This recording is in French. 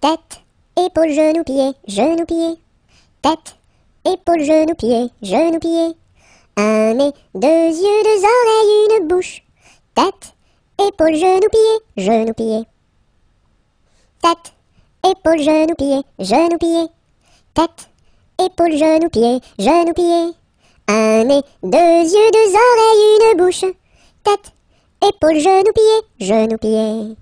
Tête, épaule, genou, pied, genou, pied. Tête, épaule, genou, pied, genou, pied. Un nez, deux yeux, deux oreilles, une bouche. Tête, épaule, genou, pied, genou, pied. Tête, épaule, genou, pied, genou, pied. Tête, épaule, genou, pied, genou, pied. Un nez, deux yeux, deux oreilles, une bouche. Tête, épaule, genou, pied, genou, pied.